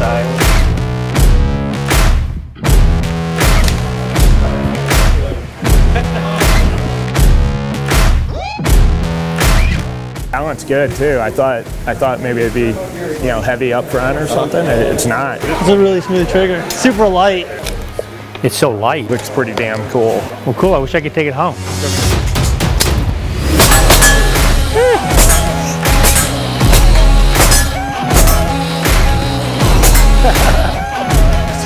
silence. Balance good too. I thought I thought maybe it'd be you know heavy up front or something. It's not. It's a really smooth trigger. Super light. It's so light. Looks pretty damn cool. Well, cool. I wish I could take it home.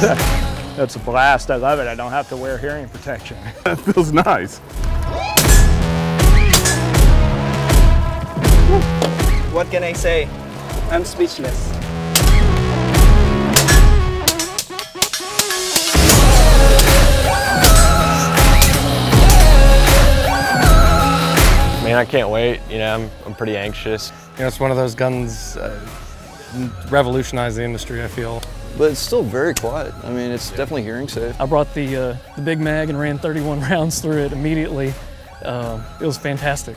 That's a blast. I love it. I don't have to wear hearing protection. That feels nice. What can I say? I'm speechless. Man, I can't wait. You know, I'm, I'm pretty anxious. You know, it's one of those guns uh, revolutionized the industry, I feel. But it's still very quiet. I mean, it's definitely hearing safe. I brought the, uh, the big mag and ran 31 rounds through it immediately. Um, it was fantastic.